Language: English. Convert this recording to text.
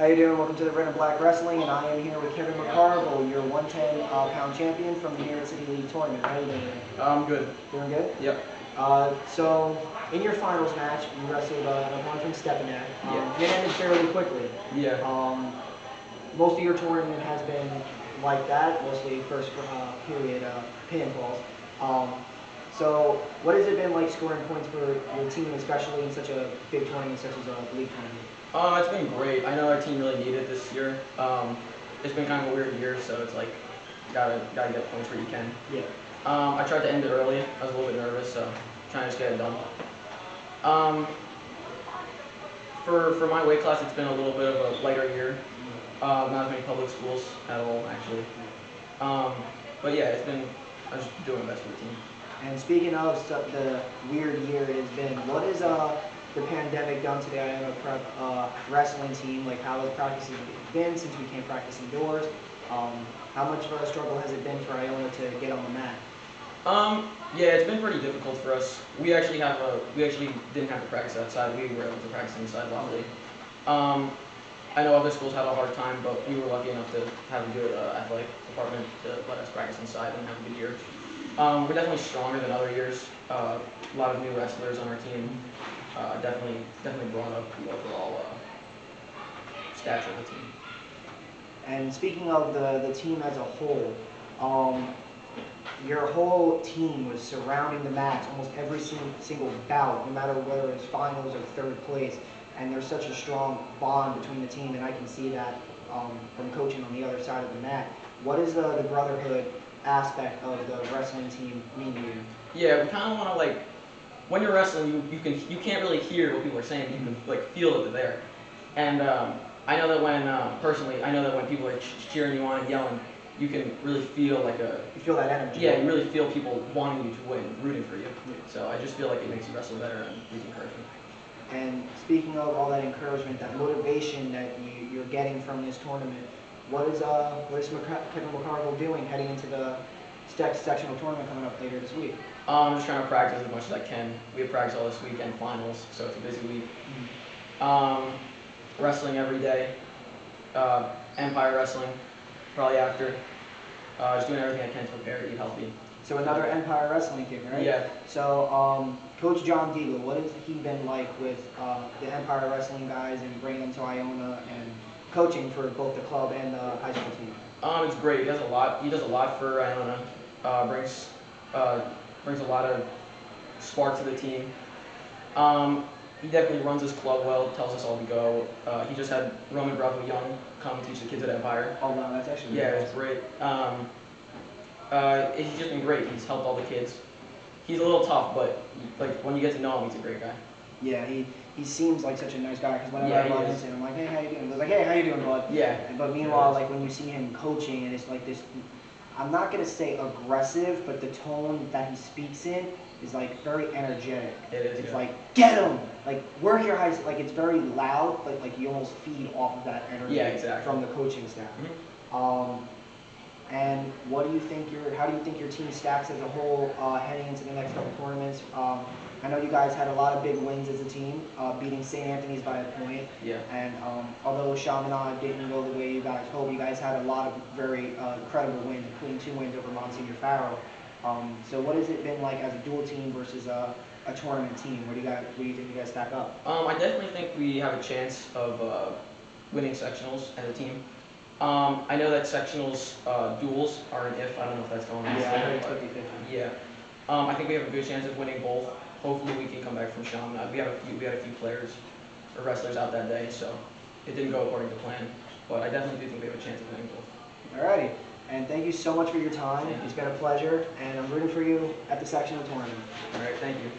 How you doing? Welcome to the Red and Black Wrestling, and I am here with Kevin McCarvill, your 110 uh, pound champion from the New York City League tournament. How are you doing? I'm good. Doing good? Yep. Uh, so, in your finals match, you wrestled uh, an opponent from Stepinac. Um, Yeah. It ended fairly quickly. Yeah. Um, most of your tournament has been like that, mostly first uh, period uh, pinfalls. Um, so, what has it been like scoring points for your team, especially in such a big tournament such as a league tournament? Uh, it's been great. I know our team really needed it this year. Um, it's been kind of a weird year, so it's like gotta gotta get points where you can. Yeah. Um, I tried to end it early. I was a little bit nervous, so trying to just get it done. Um, for for my weight class, it's been a little bit of a lighter year. Uh, not as many public schools at all, actually. Um, but yeah, it's been. I'm just doing my best for the team. And speaking of stuff, the weird year it has been, what has uh, the pandemic done to the Iona Prep uh, wrestling team? Like, how has practicing been since we can't practice indoors? Um, how much of a struggle has it been for Iona to get on the mat? Um, yeah, it's been pretty difficult for us. We actually have a, we actually didn't have to practice outside. We were able to practice inside luckily. Um, I know other schools had a hard time, but we were lucky enough to have a good uh, athletic department to let us practice inside and have a good year. Um, we're definitely stronger than other years. Uh, a lot of new wrestlers on our team. Uh, definitely, definitely brought up the overall uh, stature of the team. And speaking of the, the team as a whole, um, your whole team was surrounding the mats almost every single, bout, no matter whether it's finals or third place. And there's such a strong bond between the team, and I can see that um, from coaching on the other side of the mat. What is the, the brotherhood aspect of the wrestling team mean to you? Yeah, we kind of want to like when you're wrestling, you, you can you can't really hear what people are saying. You can like feel that they're there. And um, I know that when uh, personally, I know that when people are cheering you on and yelling, you can really feel like a You feel that energy? yeah, you really feel people wanting you to win, rooting for you. So I just feel like it makes you wrestle better and gives you encouragement. And speaking of all that encouragement, that motivation that you, you're getting from this tournament, what is uh what is Kevin McCarvill doing heading into the sectional tournament coming up later this week? Um, I'm just trying to practice as much as I can. We have practice all this weekend, finals, so it's a busy week. Um, wrestling every day. Uh, Empire wrestling, probably after. Uh, just doing everything I can to prepare, eat healthy. So another Empire Wrestling kick, right? Yeah. So um, Coach John Deagle, what has he been like with uh, the Empire Wrestling guys and bringing them to Iona and coaching for both the club and the high school team? Um, it's great. He does a lot. He does a lot for Iona. Uh, brings uh, brings a lot of spark to the team. Um, he definitely runs his club well. Tells us all to go. Uh, he just had Roman Bravo Young come teach the kids at Empire. Oh wow, that's actually Yeah, it's great. Um, uh, he's just been great. He's helped all the kids. He's a little tough, but like when you get to know him, he's a great guy. Yeah, he, he seems like such a nice guy because whenever Yeah, I run into him, I'm like, hey, how you doing? He's like, hey, how you doing, bud? Yeah. But meanwhile, like when you see him coaching and it's like this, I'm not gonna say aggressive, but the tone that he speaks in is like very energetic. It is. It's yeah. like get him, like work your high. Like it's very loud, but like you almost feed off of that energy Yeah, exactly. from the coaching staff. Mhm. Um, and what do you think your how do you think your team stacks as a whole uh, heading into the next couple tournaments? Um, I know you guys had a lot of big wins as a team, uh, beating St. Anthony's by a point. Yeah. And um, although Chaminade didn't go the way you guys hoped, you guys had a lot of very uh, credible wins, including two wins over Monsignor Farrell. Um, so what has it been like as a dual team versus a, a tournament team? Where do you guys, where do you think you guys stack up? Um, I definitely think we have a chance of uh, winning sectionals as a team. Um, I know that sectionals uh, duels are an if. I don't know if that's going on. Yeah, I heard it's but- 50-50. Yeah. Um, I think we have a good chance of winning both. Hopefully, we can come back from Chaminade. We have a few. We had a few players or wrestlers out that day, so it didn't go according to plan. But I definitely do think we have a chance of winning both. Alrighty. And thank you so much for your time. It's been a pleasure, and I'm rooting for you at the sectional tournament. All right. Thank you.